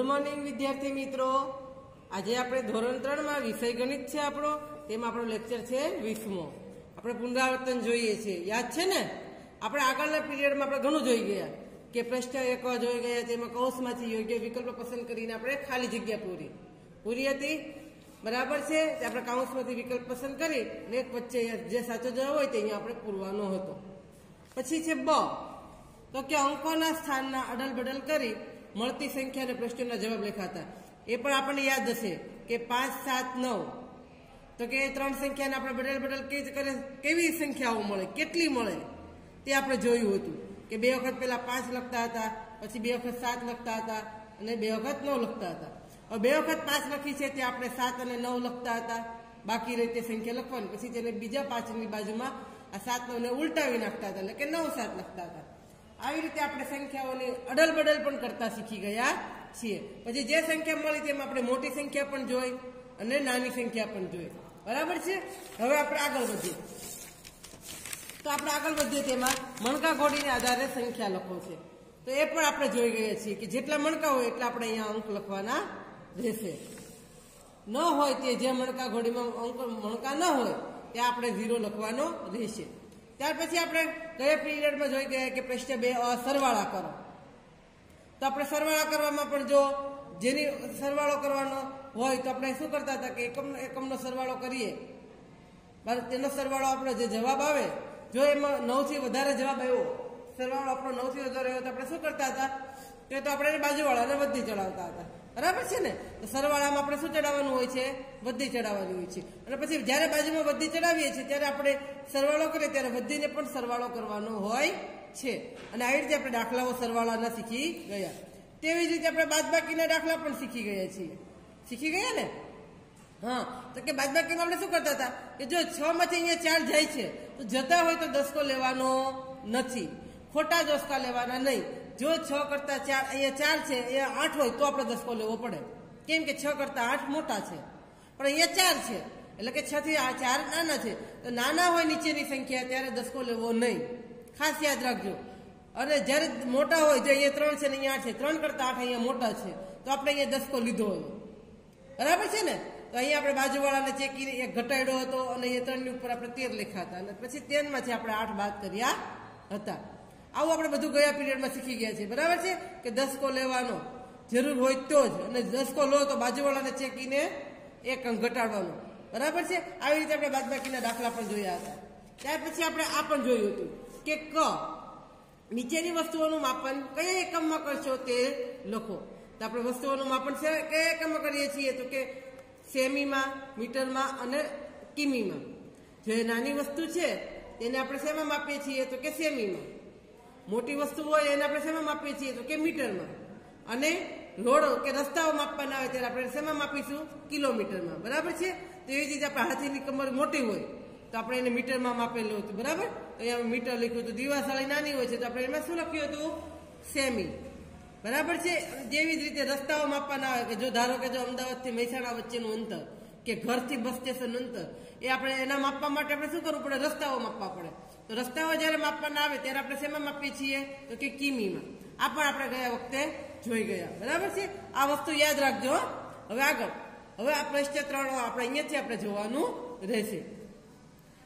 Good morning, વિદ્યાર્થી મિત્રો. આજે આપણે ધોરણ ત્રણમાં વિષય ગણિત છે આપણો. તેમાં આપણો લેક્ચર છે વીસમો. આપણે પુનરાવર્તન જોઈએ છીએ. યાદ છે ને? આપણે આગળના પીરિયડમાં આપણે ઘણું જોઈ ગયા કે પ્રશ્ન એક જોઈ ગયા, તેમાં કૌશમાંથી યોગ્ય વિકલ્પ પસંદ કરીને આપણે ખાલી જગ્યા પૂરી. પૂરી હતી? બરાબર છે? આપણે કાઉન્સમાંથી વિકલ્પ પસંદ કરી અને વચ્ચે જે સાચો જવાબ હોય તે અહીંયા આપણે પૂરવાનો હતો. પછી છે બ. તો કે અંકોના સ્થાનના અડલ બડલ કરી મળતી સંખ્યા અને પ્રશ્નોના જવાબ લખાતા. એ પણ આપણને યાદ હશે કે પાંચ, સાત, નવ. તો કે ત્રણ સંખ્યાને આપણે બદલ બદલ રીતે કરે, કેવી સંખ્યાઓ મળે, કેટલી મળે? તે આપણે જોયું હતું કે બે વખત પહેલા પાંચ લખતા હતા, પછી બે વખત સાત લખતા હતા અને બે વખત નવ લખતા હતા. હવે બે વખત પાંચ લખી છે તે આપણે સાત અને નવ લખતા હતા. બાકી રહી તે સંખ્યા લખવાની. પછી તેને બીજા પાંચની બાજુમાં આ સાત નવને ઉલટાવી નાખતા હતા એટલે કે નવ સાત લખતા હતા. આવી રીતે આપણે સંખ્યાઓની અડલ બડલ પણ કરતા શીખી ગયા છીએ. પછી જે સંખ્યા મળી તેમાં આપણે મોટી સંખ્યા પણ જોઈ અને નાની સંખ્યા પણ જોઈ. બરાબર છે? હવે આપણે આગળ વધીએ. તો આપણે આગળ વધીએ તેમાં મણકા ઘોડીને આધારે સંખ્યા લખો છે. તો એ પણ આપણે જોઈ ગયા છીએ કે જેટલા મણકા હોય એટલા આપણે અહીંયા અંક લખવાના રહેશે. ન હોય તે જે મણકા ઘોડીમાં અંક મણકા ન હોય, ત્યાં આપણે ઝીરો લખવાનો રહેશે. ત્યાર પછી આપણે ગયા પીરિયડમાં જોઈ ગયા કે પ્રશ્ન બે સરવાળા કરો. તો આપણે સરવાળા કરવામાં પણ જો જેની સરવાળો કરવાનો હોય તો આપણે શું કરતા હતા કે એકમ એકમનો સરવાળો કરીએ. તેનો સરવાળો આપણો જે જવાબ આવે, જો એમાં નવથી વધારે જવાબ આવ્યો, સરવાળો આપણો નવથી વધારે આવ્યો તો આપણે શું કરતા હતા? તે તો આપણે એને બાજુવાળાને વધી ચડાવતા હતા. બરાબર છે ને? તો સરવાળામાં આપણે શું ચડાવવાનું હોય છે? વધી ચડાવવાની હોય છે. અને પછી જ્યારે બાજુમાં વધી ચડાવીએ છીએ, ત્યારે આપણે સરવાળો કરીએ, ત્યારે વધીને પણ સરવાળો કરવાનો હોય છે. અને આવી રીતે આપણે દાખલાઓ સરવાળાના શીખી ગયા. તેવી જ રીતે આપણે બાદબાકીના દાખલા પણ શીખી ગયા છીએ. શીખી ગયા ને? હા. તો કે બાદબાકીમાં આપણે શું કરતા હતા? કે જો છ માંથી અહીંયા ચાર જાય છે, તો જતા હોય તો દસકો લેવાનો નથી. ખોટા દસકા લેવાના નહીં. જો છ કરતા ચાર, અહીંયા ચાર છે, અહીંયા આઠ હોય તો આપણે દસકો લેવો પડે. કેમ કે છ કરતા આઠ મોટા છે. પણ અહીંયા ચાર છે. એટલે કે છ થી આ ચાર નાના છે. તો નાના હોય નીચેની સંખ્યા, ત્યારે દસકો લેવો નહીં. ખાસ યાદ રાખજો. અને જ્યારે મોટા હોય, જે અહીંયા ત્રણ છે ને અહીંયા આઠ છે, ત્રણ કરતા આઠ અહીંયા મોટા છે, તો આપણે અહીંયા દસકો લીધો હોય. બરાબર છે ને? તો અહીંયા આપણે બાજુવાળાને ચેક કરી, એક ઘટાડ્યો હતો, અને અહીંયા ત્રણની ઉપર આપણે તેર લખ્યા હતા. અને પછી તેરમાંથી આપણે આઠ બાદ કર્યા હતા. આવું આપણે બધું ગયા પીરિયડમાં શીખી ગયા છીએ. બરાબર છે? કે દસકો લેવાનો. જરૂર હોય તો જ. અને દસકો લો તો બાજુવાળાને ચેકીને એક અંક ઘટાડવાનો. બરાબર છે? આવી રીતે આપણે બાદબાકીના દાખલા પણ જોયા હતા. ત્યાર પછી આપણે આ પણ જોયું હતું કે ક, નીચેની વસ્તુઓનું માપન કયા એકમમાં કરશો તે લખો. તો આપણે વસ્તુઓનું માપન કયા એકમમાં કરીએ છીએ? તો કે સેમીમાં, મીટરમાં અને કિમીમાં. જો નાની વસ્તુ છે, તેને આપણે શેમાં માપીએ છીએ? તો કે સેમીમાં. મોટી વસ્તુ હોય એને આપણે શેમાં માપીએ છીએ? તો કે મીટરમાં. અને રોડ કે રસ્તાઓ માપવાના આવે ત્યારે આપણે શેમાં માપીશું? કિલોમીટરમાં. બરાબર છે? તો એવી રીતે આપણે હાથીની કમર મોટી હોય, તો આપણે એને મીટરમાં માપેલું હતું. બરાબર? અહીંયા મીટર લખ્યું હતું. દીવાશાળી નાની હોય છે, તો આપણે એમાં શું લખ્યું હતું? સેમી. બરાબર છે? જેવી જ રીતે રસ્તાઓ માપવાના આવે કે જો ધારો કે જો અમદાવાદથી મહેસાણા વચ્ચેનું અંતર, કે ઘરથી બસ સ્ટેશન અંતર, એ આપણે એના માપવા માટે આપણે શું કરવું પડે? રસ્તાઓ માપવા પડે. તો રસ્તાઓ જ્યારે માપવાના આવે ત્યારે આપણે શેમાં માપીએ છીએ? તો કે કિમીમાં. આ પણ આપણે ગયા વખતે જોઈ ગયા. બરાબર છે? આ વસ્તુ યાદ રાખજો હવે આગળ. હવે આ પ્રશ્ન આપણે અહીંયાથી આપણે જોવાનું રહેશે.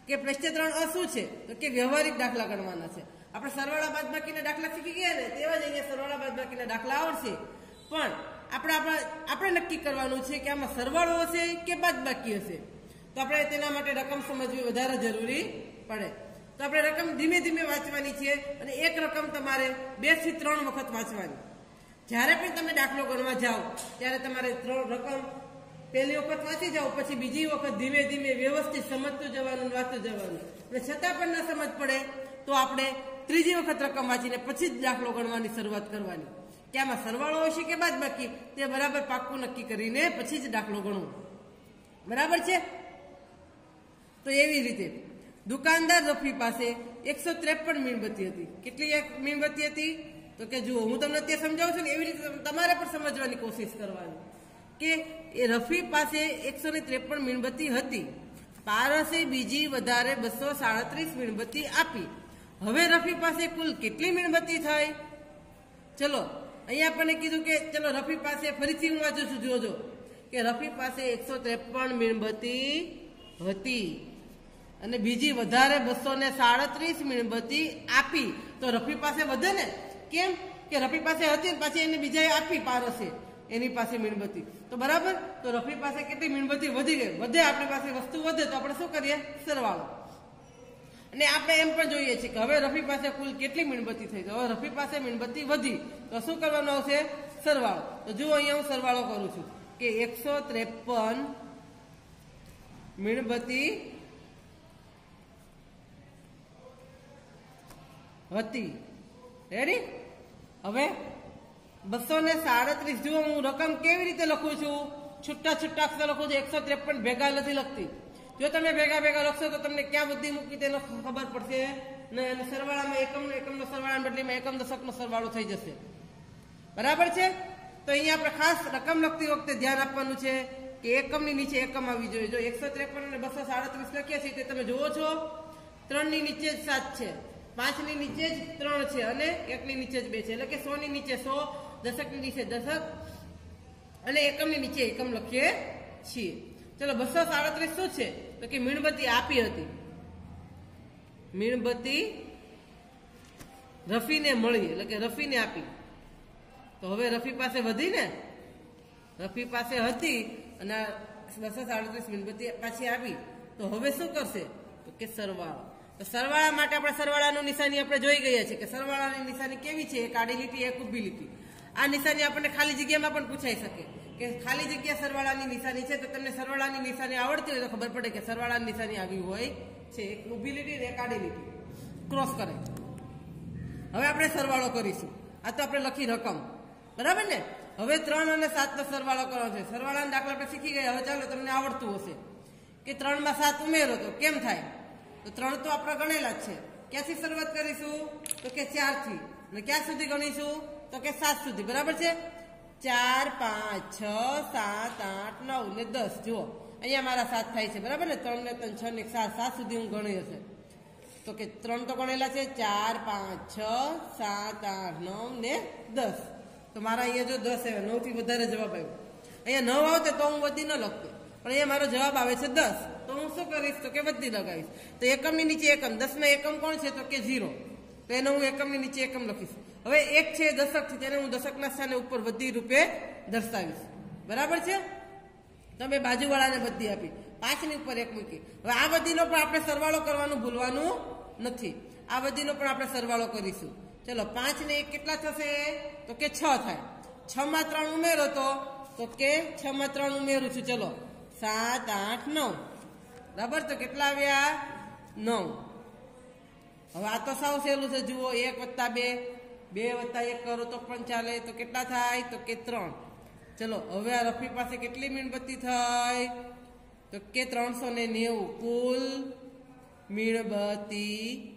કે પ્રશ્ન અ શું છે? તો કે વ્યવહારિક દાખલા ગણવાના છે. આપણે સરવાળા બાદબાકીના દાખલા શીખી ગયા ને તેવા જ અહીંયા સરવાળા બાદબાકીના દાખલા આવડશે. પણ આપણે આપણે આપણે નક્કી કરવાનું છે કે આમાં સરવાળો હશે કે બાદબાકી હશે? તો આપણે તેના માટે રકમ સમજવી વધારે જરૂરી પડે. તો આપણે રકમ ધીમે ધીમે વાંચવાની છે અને એક રકમ તમારે બેથી ત્રણ વખત વાંચવાની. જ્યારે પણ તમે દાખલો ગણવા જાઓ, ત્યારે તમારે ત્રણ રકમ પહેલી વખત વાંચી જાઓ, પછી બીજી વખત ધીમે ધીમે વ્યવસ્થિત સમજતું જવાનું વાંચતું જવાનું. અને છતાં પણ ન સમજ પડે, તો આપણે ત્રીજી વખત રકમ વાંચીને પછી જ દાખલો ગણવાની શરૂઆત કરવાની. કે આમાં સરવાળો હશે કે બાદ બાકી, તે બરાબર પાક્કું નક્કી કરીને પછી જ દાખલો ગણવો. બરાબર છે? તો એવી રીતે. દુકાનદાર રફી પાસે એકસો ત્રેપન મીણબત્તી હતી. કેટલી મીણબત્તી હતી? તો કે જુઓ, હું તમને અત્યારે સમજાવું છું ને, એવી રીતે તમારે પણ સમજવાની કોશિશ કરવાની. કે એ રફી પાસે એકસો ને ત્રેપન મીણબત્તી હતી. પારસે બીજી વધારે બસો સાડત્રીસ મીણબત્તી આપી. હવે રફી પાસે કુલ કેટલી મીણબત્તી થઈ? ચલો, અહીંયા આપણને કીધું કે, ચલો, રફી પાસે ફરીથી હું વાંચું છું જોજો કે રફી પાસે એકસો ત્રેપન મીણબત્તી હતી. અને બીજી વધારે બસો ને સાડત્રીસ મીણબત્તી આપી. તો રફી પાસે વધે ને? કેમ? કે રફી પાસે હતી પાછી એને બીજાએ આપી પારસે એની પાસે મીણબત્તી. તો બરાબર? તો રફી પાસે કેટલી મીણબત્તી વધી ગઈ? વધે આપણી પાસે વસ્તુ વધે તો આપણે શું કરીએ? સરવાળો. અને આપણે એમ પણ જોઈએ છીએ કે હવે રફી પાસે કુલ કેટલી મીણબત્તી થઈ? તો હવે રફી પાસે મીણબત્તી વધી. તો શું કરવાનું આવશે? સરવાળો. તો જુઓ અહીંયા હું સરવાળો કરું છું કે એકસો ત્રેપન મીણબત્તી હતી. રેડી હવે બસો ને સાડત્રીસ જુઓ હું રકમ કેવી રીતે લખું છું? છૂટા છૂટા અક્ષર લખું છું. એકસો ત્રેપન ભેગા નથી લખતી. જો તમે ભેગા ભેગા લખશો તો તમને ક્યાં બધી મૂકી તેનો ખબર પડશે. ને અને સરવાળામાં એકમ એકમનો સરવાળાના બદલીમાં એકમ દશકનો સરવાળો થઈ જશે. બરાબર છે? તો અહીંયા આપણે ખાસ રકમ લખતી વખતે ધ્યાન આપવાનું છે કે એકમની નીચે એકમ આવી જોઈએ. જો એકસો ત્રેપન અને બસો સાડત્રીસ લખીએ છીએ તે તમે જુઓ છો. ત્રણની નીચે જ સાત છે. પાંચની નીચે જ ત્રણ છે અને એકની નીચે જ બે છે. એટલે કે સો ની નીચે સો, દશકની નીચે દશક, અને એકમની નીચે એકમ લખીએ છીએ. ચલો, બસો સાડત્રીસ શું છે? તો કે મીણબત્તી આપી હતી. મીણબત્તી રફીને મળી, એટલે કે રફીને આપી. તો હવે રફી પાસે વધી ને? રફી પાસે હતી અને બસો સાડત્રીસ મીણબત્તી પાછી આપી. તો હવે શું કરશે? તો કે સરવાળો. તો સરવાળા માટે આપણે સરવાળાનું નિશાની આપણે જોઈ ગયા છે કે સરવાળાની નિશાની કેવી છે? એક આડી લીટી, એક ઊભી લીટી. આ નિશાની આપણને ખાલી જગ્યામાં પણ પૂછાઈ શકે કે ખાલી જગ્યા સરવાળાની નિશાની છે તો તમને સરવાળાની નિશાની આવડતી હોય તો ખબર પડે કે સરવાળાની નિશાની આવી હોય છે. એક ઊભી લીટી ને એક આડી લીટી. ક્રોસ કરે. હવે આપણે સરવાળો કરીશું. આ તો આપણે લખી રકમ. બરાબર ને? હવે ત્રણ અને સાતનો સરવાળો કરવો છે. સરવાળાના દાખલા આપણે શીખી ગયા. હવે ચાલો તમને આવડતું હશે કે ત્રણમાં સાત ઉમેરો તો કેમ થાય? તો ત્રણ તો આપણે ગણેલા જ છે. ક્યાંથી શરૂઆત કરીશું? તો કે ચારથી. અને ક્યાં સુધી ગણીશું? તો કે સાત સુધી. બરાબર છે? ચાર, પાંચ, છ, સાત, આઠ, નવ ને દસ. જુઓ. અહીંયા મારા સાત થાય છે. બરાબર ને? ત્રણ ને ત્રણ, છ ને સાત. સાત સુધી હું ગણી હશે. તો કે ત્રણ તો ગણેલા છે. ચાર, પાંચ, છ, સાત, આઠ, નવ ને દસ. તો મારા અહીંયા જો દસ આવ્યા. નવથી વધારે જવાબ આવ્યો. અહીંયા નવ આવતે તો હું વધી ન લખતો. પણ અહીંયા મારો જવાબ આવે છે દસ. તો હું શું કરીશ? તો કે વધી લગાવીશ. તો એકમની નીચે એકમ. દસમાં એકમ કોણ છે? તો કે ઝીરો. તો એને હું એકમની નીચે એકમ લખીશ. હવે એક છે દશક છે તેને હું દશકના સ્થાને ઉપર વધી રૂપે દર્શાવીશ. બરાબર છે? તમે બાજુવાળાને બધી આપી. પાંચની ઉપર એક મૂકી. હવે આ બધીનો પણ આપણે સરવાળો કરવાનું ભૂલવાનું નથી. આ બધીનો પણ આપણે સરવાળો કરીશું. ચલો પાંચ ને એક કેટલા થશે? તો કે છ થાય. છ માં ત્રણ ઉમેરો તો? તો કે છ માં ત્રણ ઉમેરું છું. ચલો સાત, આઠ, નવ. બરાબર? તો કેટલા આવ્યા? નવ. હવે આ તો સાવ સહેલું છે. જુઓ, એક વત્તા બે. બે વત્તા એક કરો તો પણ ચાલે. તો કેટલા થાય? તો કે ત્રણ. ચલો, હવે આ રફી પાસે કેટલી મીણબત્તી થાય તો કે ત્રણસો ને નેવું. કુલ મીણબત્તી.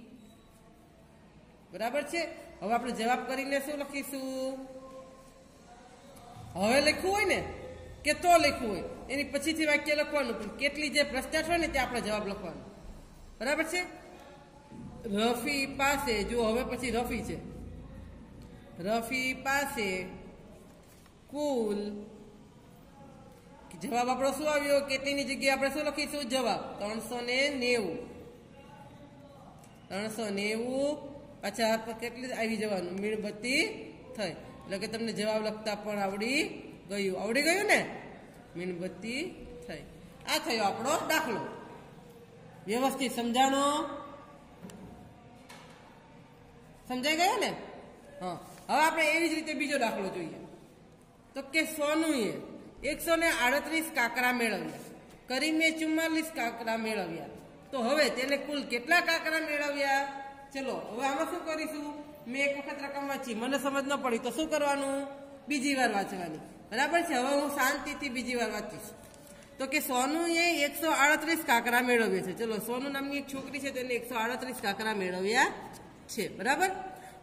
બરાબર છે? હવે આપણે જવાબ કરીને શું લખીશું. હવે લખવું હોય ને? કે તો લખવું હોય. એની પછીથી વાક્ય લખવાનું, પણ કેટલી જે પ્રશ્નાર્થ હોય ને તે આપણે જવાબ લખવાનો. બરાબર છે? રફી પાસે જો હવે પછી રફી છે. રફી પાસે કુલ જવાબ આપણો શું આવ્યો? કેટલીની જગ્યાએ આપણે શું લખીશું? જવાબ ત્રણસો ને નેવું. ત્રણસો નેવું પાછા કેટલી આવી જવાનું? મીણબત્તી થઈ. એટલે કે તમને જવાબ લખતા પણ આવડી ગયું. આવડી ગયું ને? મીણબત્તી થઈ. આ થયો આપણો દાખલો. વ્યવસ્થિત સમજાણો? સમજાઈ ગયો ને? હા. હવે આપણે એવી જ રીતે બીજો દાખલો જોઈએ. તો કે સોનુએ એકસો ને આડત્રીસ કાકરા મેળવ્યા. કરીમે ચુમ્માલીસ કાકરા મેળવ્યા. તો હવે તેને કુલ કેટલા કાકરા મેળવ્યા? ચલો, હવે આમાં શું કરીશું? મેં એક વખત રકમ વાંચી. મને સમજ ન પડી, તો શું કરવાનું? બીજી વાર વાંચવાની. બરાબર છે? હવે હું શાંતિથી બીજી વાર વાંચીશ. તો કે સોનુએ એકસો આડત્રીસ કાંકરા મેળવ્યા છે. ચલો, સોનુ નામની એક છોકરી છે તેને એકસો આડત્રીસ કાંકરા મેળવ્યા છે. બરાબર?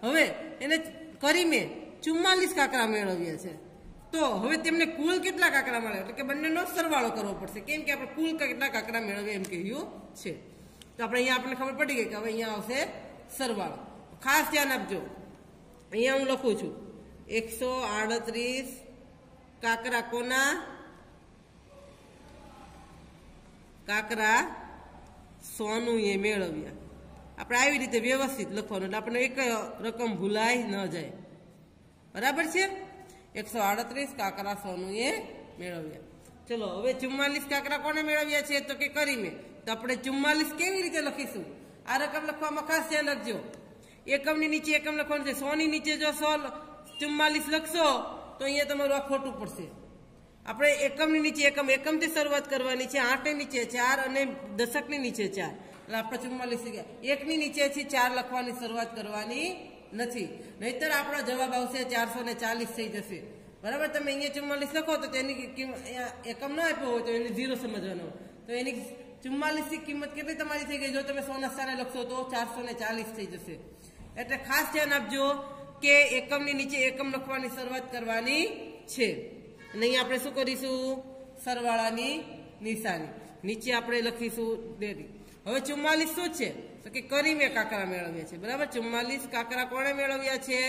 હવે એને કરીમે ચુમ્માલીસ કાંકરા મેળવ્યા છે. તો હવે તેમને કુલ કેટલા કાંકરા મળે એટલે કે બંનેનો સરવાળો કરવો પડશે. કેમ કે આપણે કુલ કેટલા કાંકરા મેળવ્યા એમ કહ્યું છે. તો આપણે અહીંયા આપણને ખબર પડી ગઈ કે હવે અહીંયા આવશે સરવાળો. ખાસ ધ્યાન આપજો. અહીંયા હું લખું છું. એકસો આડત્રીસ કાકરા કોના? કાકરા સોનું એ મેળવ્યા. આપણે આવી રીતે વ્યવસ્થિત લખવાનું, એટલે આપણે એક રકમ ભૂલાય ન જાય. બરાબર છે? એકસો આડત્રીસ કાકરા સોનું એ મેળવ્યા. ચલો, હવે ચુમ્માલીસ કાકરા કોને મેળવ્યા છે? તો કે કરીને તો આપણે ચુમ્માલીસ કેવી રીતે લખીશું? આ રકમ લખવામાં ખાસ ધ્યાન રાખજો. એકમની નીચે એકમ લખવાનું છે. સોની નીચે જો સો ચુમ્માલીસ લખશો તો અહીંયા તમારું આ ખોટું પડશે. આપણે એકમની નીચે એકમ, એકમથી શરૂઆત કરવાની છે, આઠની નીચે ચાર અને દશકની નીચે ચાર. એટલે આપણે ચુમ્માલીસ ગયા એકની નીચેથી ચાર લખવાની શરૂઆત કરવાની નથી. નહીતર આપણો જવાબ આવશે ચારસો ને ચાલીસ થઈ જશે. બરાબર? તમે અહીંયા ચુમ્માલીસ લખો તો તેની એકમ ન આપ્યો હોય તો એને ઝીરો સમજવાનો. તો એની ચુમ્માલીસની કિંમત કેટલી તમારી થઈ ગઈ? જો તમે સોના સારા લખશો તો ચારસો ને ચાલીસ થઈ જશે. એટલે ખાસ ધ્યાન આપજો કે એકમની નીચે એકમ લખવાની શરૂઆત કરવાની છે. અને અહીંયા આપણે શું કરીશું? સરવાળાની નિશાની. નીચે આપણે લખીશું ડેરી હવે ચુમ્માલીસ શું છે? તો કે કરીમે કાકરા મેળવ્યા છે. બરાબર? ચુમ્માલીસ કાકરા કોણે મેળવ્યા છે?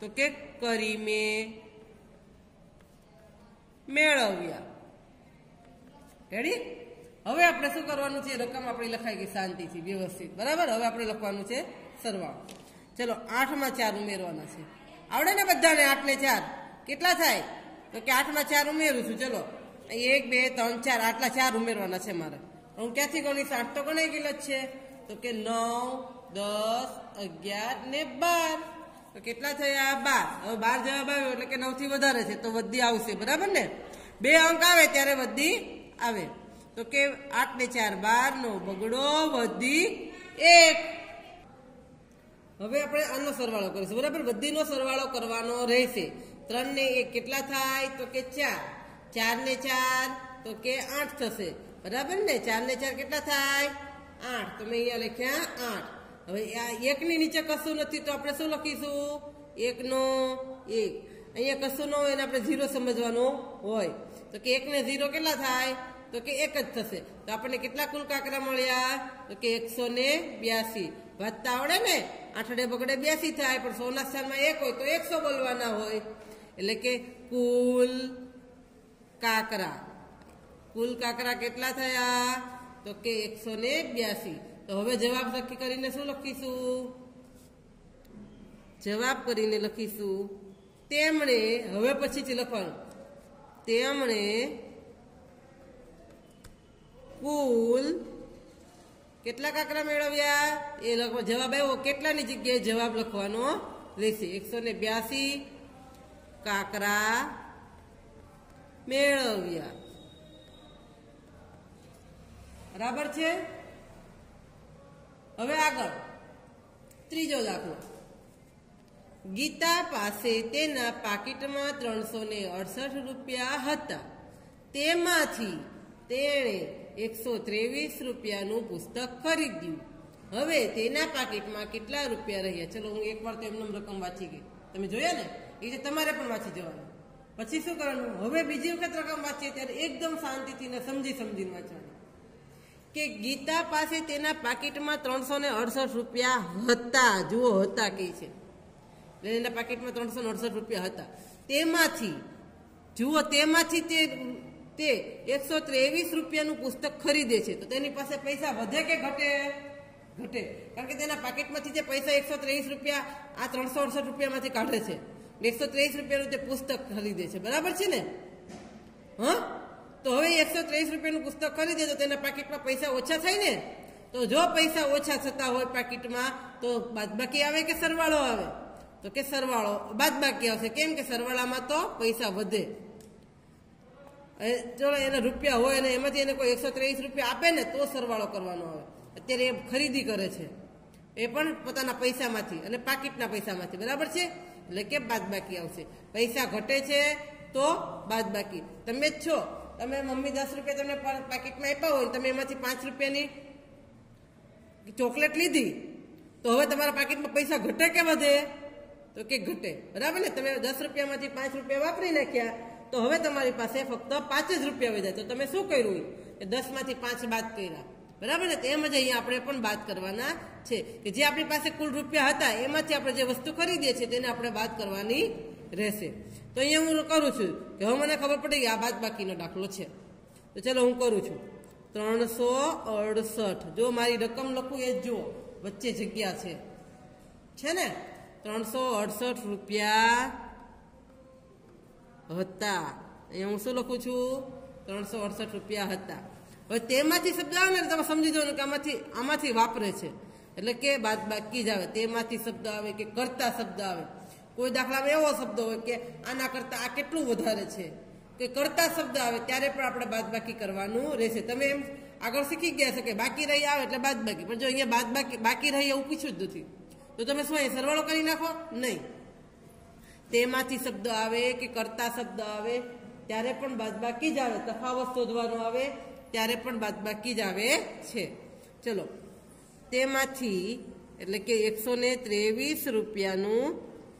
તો કે કરીમે મેળવ્યા. રેડી હવે આપણે શું કરવાનું છે? રકમ આપણી લખાઈ ગઈ શાંતિથી, વ્યવસ્થિત. બરાબર? હવે આપણે લખવાનું છે સરવાળો. ચલો, આઠમાં ચાર ઉમેરવાના છે. આવડે ને બધાને આઠને ચાર? કેટલા થાય? તો કે આઠમાં ચાર ઉમેરું છું. ચલો એક, બે, ત્રણ, ચાર, આટલા ચાર ઉમેરવાના છે મારે. હું ક્યાંથી ગણીશ આઠ તો ગણાઈ ગયેલા જ છે. તો કે નવ, દસ, અગિયાર ને બાર. તો કેટલા થયા? બાર. હવે બાર જવાબ આવ્યો એટલે કે નવથી વધારે છે. તો વધી આવશે. બરાબર ને? બે અંક આવે ત્યારે વધી આવે. તો કે આઠ ને ચાર બાર નો બગડો વધી એક. હવે આપણે આનો સરવાળો કરીશું. બરાબર? બધીનો સરવાળો કરવાનો રહેશે. ત્રણ ને એક કેટલા થાય? તો કે ચાર. ચાર ને ચાર, તો કે આઠ થશે. બરાબર ને? ચાર ને ચાર કેટલા થાય? આઠ. તમે અહીંયા લખ્યા આઠ. હવે આ એકની નીચે કશું નથી, તો આપણે શું લખીશું? એકનો એક. અહીંયા કશું ન હોય એને આપણે ઝીરો સમજવાનું હોય. તો કે એક ને ઝીરો કેટલા થાય? તો કે એક જ થશે. તો આપણને કેટલા કુલ કાંકરા મળ્યા? તો કે એકસો ને બ્યાસી. વધતા આવડે ને? આઠડે બગડે બેસી થાય, પણ સોના સ્થાનમાં એક હોય તો એકસો બોલવાના હોય. એટલે કે કુલ કાકરા. કુલ કાકરા કેટલા થયા? તો કે એકસો ને બ્યાસી. તો હવે જવાબ નક્કી કરીને શું લખીશું? જવાબ કરીને લખીશું, તેમણે, હવે પછીથી લખવાનું, તેમણે કુલ કેટલા કાંકરા મેળવ્યા? એ લખવા જવાબ આવ્યો, કેટલાની જગ્યાએ જવાબ લખવાનો? રહેશે એકસો ને બ્યાસી કાંકરા મેળવ્યા. બરાબર છે? હવે આગળ. ત્રીજો દાખલો. ગીતા પાસે તેના પાકીટમાં ત્રણસો ને અડસઠ રૂપિયા હતા. તેમાંથી તેણે એકસો ત્રેવીસ રૂપિયાનું પુસ્તક ખરીદ્યું. હવે તેના પાકીટમાં કેટલા રૂપિયા રહ્યા? ચલો, હું એકવાર તો એમને રકમ વાંચી ગઈ. તમે જોયા ને? એ રીતે તમારે પણ વાંચી જવાનું. પછી શું કરવાનું? હવે બીજી વખત રકમ વાંચીએ ત્યારે એકદમ શાંતિથી સમજી સમજીને વાંચવાનું. કે ગીતા પાસે તેના પાકીટમાં ત્રણસો ને અડસઠ રૂપિયા હતા. જુઓ, હતા કે છે? એના પાકીટમાં ત્રણસો અડસઠ રૂપિયા હતા. તેમાંથી, જુઓ, તેમાંથી તે તે એકસો ત્રેવીસ રૂપિયાનું પુસ્તક ખરીદે છે. તો તેની પાસે પૈસા વધે કે ઘટે? ઘટે. કારણ કે તેના પાકેટમાંથી જે પૈસા એકસો ત્રેવીસ રૂપિયા આ ત્રણસો અડસઠ રૂપિયામાંથી કાઢે છે. એકસો ત્રેવીસ રૂપિયાનું તે પુસ્તક ખરીદે છે. બરાબર છે ને? હા? તો હવે એકસો ત્રેવીસ રૂપિયાનું પુસ્તક ખરીદે તો તેના પાકીટમાં પૈસા ઓછા થાય ને? તો જો પૈસા ઓછા થતા હોય પાકીટમાં, તો બાદબાકી આવે કે સરવાળો આવે? તો કે સરવાળો બાદબાકી આવશે. કેમ કે સરવાળામાં તો પૈસા વધે. ચલો એના રૂપિયા હોય અને એમાંથી એને કોઈ એકસો ત્રેવીસ રૂપિયા આપે ને તો સરવાળો કરવાનો આવે. અત્યારે એ ખરીદી કરે છે. એ પણ પોતાના પૈસામાંથી અને પાકીટના પૈસામાંથી. બરાબર છે? એટલે કે બાદબાકી આવશે. પૈસા ઘટે છે તો બાદબાકી. તમે જ છો. તમે મમ્મી દસ રૂપિયા તમને પાકીટમાં આપ્યા હોય તમે એમાંથી પાંચ રૂપિયાની ચોકલેટ લીધી, તો હવે તમારા પાકીટમાં પૈસા ઘટે કે વધે? તો કે ઘટે. બરાબર ને? તમે દસ રૂપિયામાંથી પાંચ રૂપિયા વાપરી નાખ્યા તો હવે તમારી પાસે ફક્ત પાંચ જ રૂપિયા વધ્યા. તો તમે શું કર્યું? કે દસમાંથી પાંચ બાદ કર્યા. બરાબર ને? તેમ જ અહીંયા આપણે પણ બાદ કરવાના છે. કે જે આપણી પાસે કુલ રૂપિયા હતા, એમાંથી આપણે જે વસ્તુ ખરીદીએ છીએ, તેને આપણે બાદ કરવાની રહેશે. તો અહીંયા હું કરું છું કે હવે મને ખબર પડી કે આ બાદ બાકીનો દાખલો છે. તો ચલો હું કરું છું. ત્રણસો અડસઠ. જો મારી રકમ લખું એ જુઓ. વચ્ચે જગ્યા છે. છે ને? ત્રણસો અડસઠ રૂપિયા હતા. અહીંયા હું શું લખું છું? ત્રણસો અડસઠ રૂપિયા હતા. હવે તેમાંથી શબ્દ આવે ને તમે સમજી જવાનું કે આમાંથી આમાંથી વાપરે છે. એટલે કે બાદ બાકી જ આવે. તેમાંથી શબ્દ આવે કે કરતા શબ્દ આવે. કોઈ દાખલામાં એવો શબ્દ હોય કે આના કરતા આ કેટલું વધારે છે. કે કરતા શબ્દ આવે ત્યારે પણ આપણે બાદ બાકી કરવાનું રહેશે. તમે એમ આગળ શીખી ગયા છો કે બાકી રહી આવે એટલે બાદ બાકી. પણ જો અહીંયા બાદ બાકી બાકી રહી એવું પૂછ્યું જ નથી. તો તમે શું સરવાળો કરી નાખો? નહીં. તેમાંથી શબ્દ આવે કે કરતા શબ્દ આવે, ત્યારે પણ બાદબાકી જ આવે. તફાવત શોધવાનો આવે, ત્યારે પણ બાદબાકી જ આવે છે. ચલો, તેમાંથી એટલે કે એકસો ને ત્રેવીસ રૂપિયાનું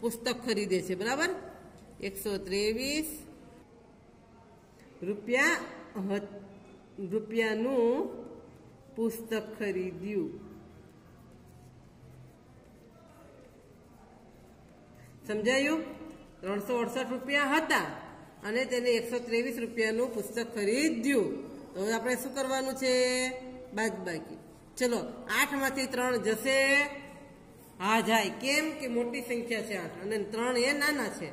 પુસ્તક ખરીદે છે, બરાબર? એકસો ત્રેવીસ રૂપિયા રૂપિયાનું પુસ્તક ખરીદ્યું. સમજાયું? ત્રણસો અડસઠ રૂપિયા હતા અને તેને એકસો ત્રેવીસ રૂપિયાનું પુસ્તક ખરીદ્યું. તો હવે આપણે શું કરવાનું છે? બાદ બાકી ચલો, આઠમાંથી ત્રણ જશે. હા, જાય. કેમ કે મોટી સંખ્યા છે આઠ? અને ત્રણ એ નાના છે.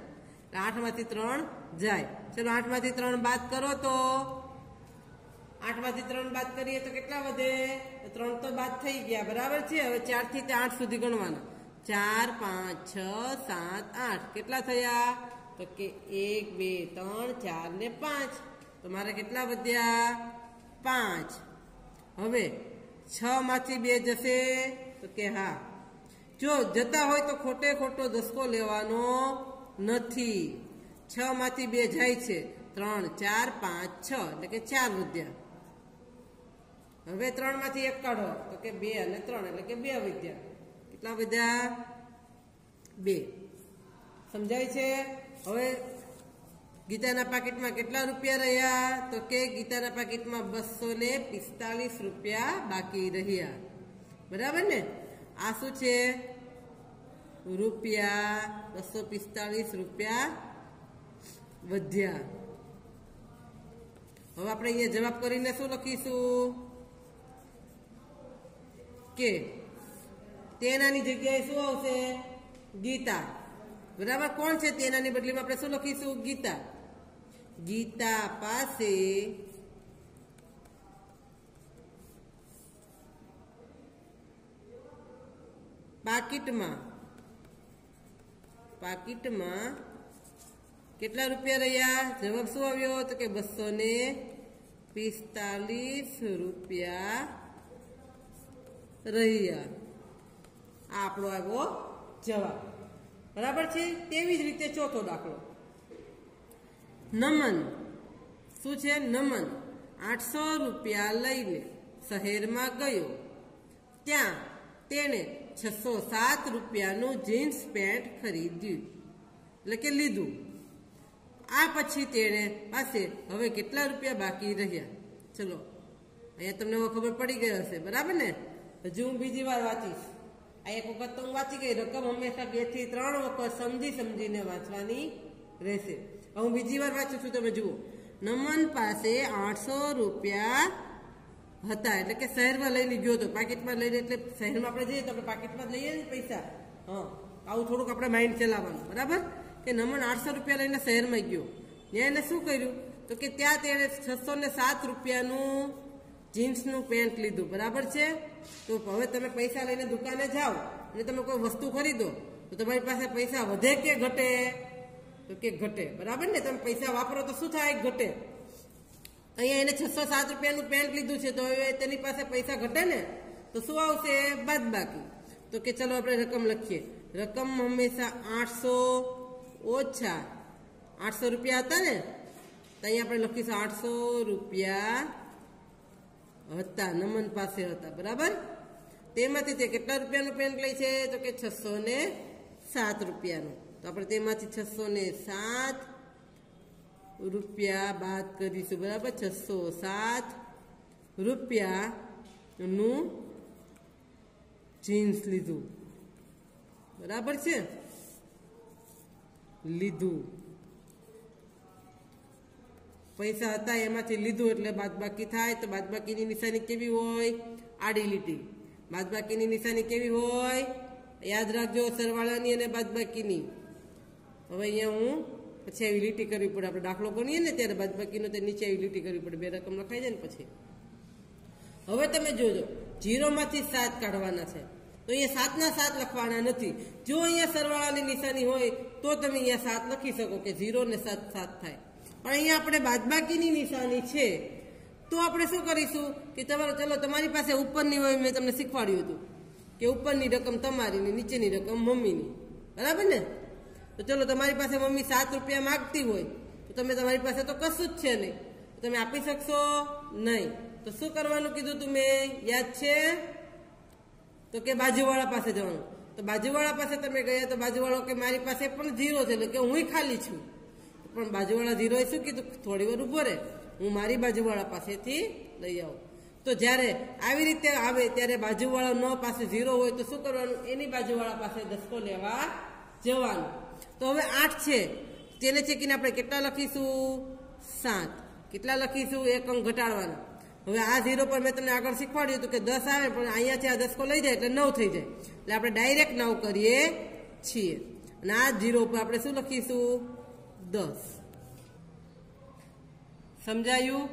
આઠમાંથી ત્રણ જાય. ચલો, આઠમાંથી ત્રણ બાદ કરો તો? આઠમાંથી ત્રણ બાદ કરીએ તો કેટલા વધે? ત્રણ તો બાદ થઈ ગયા. બરાબર છે? હવે ચારથી આઠ સુધી ગણવાના. ચાર, પાંચ, છ, સાત, આઠ. કેટલા થયા? તો કે એક, બે, ત્રણ, ચાર ને પાંચ. તો મારે કેટલા વધ્યા? પાંચ. હવે છ માંથી બે જશે. તો કે હા. જો જતા હોય તો ખોટે ખોટો દસકો લેવાનો નથી. છ માંથી બે જાય છે. ત્રણ, ચાર, પાંચ, છ. એટલે કે ચાર વધ્યા. હવે ત્રણમાંથી એક કાઢો. તો કે બે અને ત્રણ. એટલે કે બે વધ્યા. કેટલા બધા બે. સમજાય છે? હવે ગીતાના પાકીટમાં કેટલા રૂપિયા રહ્યા? તો કે ગીતાના પાકીટમાં બસો ને પિસ્તાલીસ રૂપિયા બાકી રહ્યા. બરાબર ને? આ શું છે? રૂપિયા બસો પિસ્તાલીસ રૂપિયા વધ્યા. હવે આપણે અહીંયા જવાબ કરીને શું લખીશું? કે તેનાની જગ્યાએ શું આવશે? ગીતા. બરાબર? કોણ છે તેનાની બદલીમાં? આપણે શું લખીશું? ગીતા. ગીતા પાસે પાકીટમાં પાકીટમાં કેટલા રૂપિયા રહ્યા? જવાબ શું આવ્યો? તો કે બસો ને પિસ્તાલીસ રૂપિયા રહ્યા. આપણો આવ્યો જવાબ. બરાબર છે? તેવી જ રીતે ચોથો દાખલો. નમન. શું છે? નમન. આઠસો રૂપિયા લઈને શહેરમાં ગયો. ત્યાં તેણે છસો સાત રૂપિયાનું જીન્સ પેન્ટ ખરીદ્યું. એટલે કે લીધું. આ પછી તેણે પાસે હવે કેટલા રૂપિયા બાકી રહ્યા? ચલો. અહીંયા તમને ખબર પડી ગઈ હશે. બરાબર ને? હજુ હું બીજી વાર વાંચીશ. આ એક વખત તો હું વાંચી ગઈ, રકમ હંમેશા બેથી ત્રણ વખત સમજી સમજીને વાંચવાની રહેશે. હું બીજી વાર વાંચું છું, તમે જુઓ. નમન પાસે આઠસો રૂપિયા હતા, એટલે કે શહેરમાં લઈને ગયો હતો. પાકીટમાં લઈને એટલે શહેરમાં આપણે જઈએ તો આપણે પાકીટમાં લઈએ ને પૈસા. હા, આવું થોડુંક આપણે માઇન્ડ ચલાવવાનું. બરાબર? કે નમન આઠસો રૂપિયા લઈને શહેરમાં ગયો. ત્યાં એને શું કર્યું? તો કે ત્યાં તેણે છસો ને સાત રૂપિયાનું જીન્સનું પેન્ટ લીધું. બરાબર છે? તો હવે તમે પૈસા લઈને દુકાને જાઓ અને તમે કોઈ વસ્તુ ખરીદો, તો તમારી પાસે પૈસા વધે કે ઘટે? તો કે ઘટે. બરાબર ને? તમે પૈસા વાપરો તો શું થાય? ઘટે. અહીંયા એને છસો સાત રૂપિયાનું પેન્ટ લીધું છે, તો હવે તેની પાસે પૈસા ઘટે ને? તો શું આવશે? બાદ બાકી તો કે ચલો આપણે રકમ લખીએ. રકમ હંમેશા આઠસો ઓછા આઠસો રૂપિયા હતા ને? તો અહીંયા આપણે લખીશું આઠસો રૂપિયા હતા, નમન પાસે હતા, બરાબર? તેમાંથી તે કેટલા રૂપિયાનું પેન્ટ લે છે? તો કે છસો ને સાત રૂપિયાનું. તો આપણે તેમાંથી છસો ને સાત રૂપિયા બાદ કરીશું, બરાબર? છસો સાત રૂપિયાનું જીન્સ લીધું. બરાબર છે? લીધું. પૈસા હતા, એમાંથી લીધું એટલે બાદબાકી થાય. તો બાદબાકીની નિશાની કેવી હોય? આડી લીટી. બાદબાકીની નિશાની કેવી હોય? યાદ રાખજો સરવાળાની અને બાદબાકીની. હવે અહીંયા હું પછી આવી લીટી કરવી પડે. આપણે દાખલો ગણીએ ને ત્યારે બાદબાકીનો તે નીચે આવી લીટી કરવી પડે. બે રકમ લખાઈ જાય ને પછી. હવે તમે જોજો, જીરોમાંથી સાત કાઢવાના છે. તો અહીંયા સાતના સાત લખવાના નથી. જો અહીંયા સરવાળાની નિશાની હોય, તો તમે અહીંયા સાત લખી શકો કે ઝીરો ને સાત સાત થાય. પણ અહીંયા આપણે બાદબાકીની નિશાની છે. તો આપણે શું કરીશું કે તમારો, ચલો, તમારી પાસે ઉપરની હોય, મેં તમને શીખવાડ્યું હતું કે ઉપરની રકમ તમારી ને નીચેની રકમ મમ્મીની. બરાબર ને? તો ચલો, તમારી પાસે મમ્મી સાત રૂપિયા માગતી હોય, તો તમે તમારી પાસે તો કશું જ છે નહીં. તમે આપી શકશો નહીં. તો શું કરવાનું કીધું તું મેં? યાદ છે? તો કે બાજુવાળા પાસે જવાનું. તો બાજુવાળા પાસે તમે ગયા, તો બાજુવાળો કે મારી પાસે પણ ઝીરો છે, એટલે કે હું ખાલી છું. પણ બાજુવાળા ઝીરો શું કીધું થોડી વાર ઊભો રહે? હું મારી બાજુવાળા પાસેથી લઈ આવું. તો જ્યારે આવી રીતે આવે, ત્યારે બાજુવાળા ન પાસે ઝીરો હોય તો શું કરવાનું? એની બાજુવાળા પાસે દસકો લેવા જવાનું. તો હવે આઠ છે. તેને ચેકીને આપણે કેટલા લખીશું? સાત. કેટલા લખીશું? એક અંક ઘટાડવાના. હવે આ ઝીરો પર મેં તમને આગળ શીખવાડ્યું હતું કે દસ આવે, પણ અહીંયાથી આ દસકો લઈ જાય એટલે નવ થઈ જાય. એટલે આપણે ડાયરેક્ટ નવ કરીએ છીએ. અને આ ઝીરો ઉપર આપણે શું લખીશું? દસ. સમજાયું?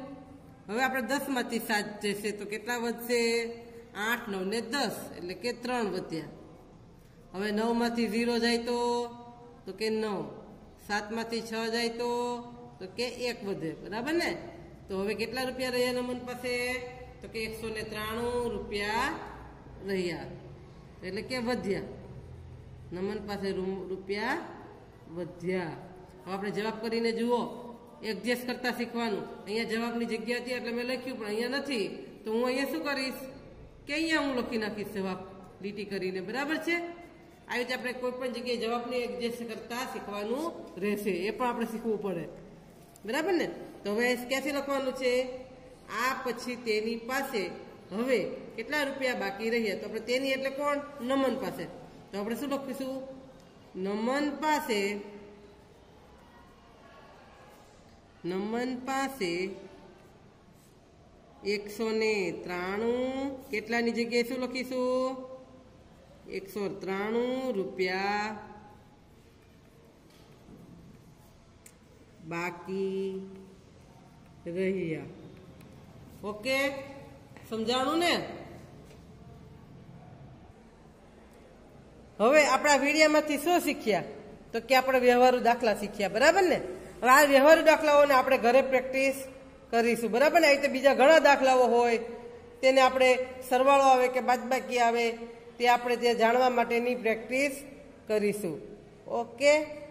હવે આપણે દસમાંથી સાત જશે તો કેટલા વધશે? આઠ, નવ ને દસ, એટલે કે ત્રણ વધ્યા. હવે નવમાંથી ઝીરો જાય તો? તો કે નવ. સાતમાંથી છ જાય તો? તો કે એક વધે. બરાબર ને? તો હવે કેટલા રૂપિયા રહ્યા નમન પાસે? તો કે એકસો ને ત્રાણું રૂપિયા રહ્યા. એટલે કે વધ્યા. નમન પાસે રૂપિયા વધ્યા. હવે આપણે જવાબ કરીને જુઓ. એડજસ્ટ કરતા શીખવાનું. અહીંયા જવાબની જગ્યા હતી એટલે મેં લખ્યું, પણ અહીંયા નથી. તો હું અહીંયા શું કરીશ? કે અહીંયા હું લખી નાખીશ જવાબ. લીટી કરીને. બરાબર છે? આવી રીતે આપણે કોઈ પણ જગ્યાએ જવાબને એડજસ્ટ કરતા શીખવાનું રહેશે. એ પણ આપણે શીખવું પડે. બરાબર ને? તો હવે ક્યાંથી લખવાનું છે? આ પછી તેની પાસે. હવે કેટલા રૂપિયા બાકી રહ્યા? તો આપણે તેની એટલે કોણ? નમન પાસે. તો આપણે શું લખીશું? નમન પાસે નમન પાસે એકસો ને ત્રાણું. કેટલાની જગ્યાએ શું લખીશું? એકસો ત્રાણું રૂપિયા. બાકી રહ્યા. ઓકે? સમજાણું ને? હવે આપણા વિડીયામાંથી શું શીખ્યા? તો કે આપણે વ્યવહારુ દાખલા શીખ્યા. બરાબર ને? હવે આ વ્યવહારુ દાખલાઓને આપણે ઘરે પ્રેક્ટિસ કરીશું. બરાબર ને? આ રીતે બીજા ઘણા દાખલાઓ હોય, તેને આપણે સરવાળો આવે કે બાદબાકી આવે, તે આપણે તે જાણવા માટેની પ્રેક્ટિસ કરીશું. ઓકે?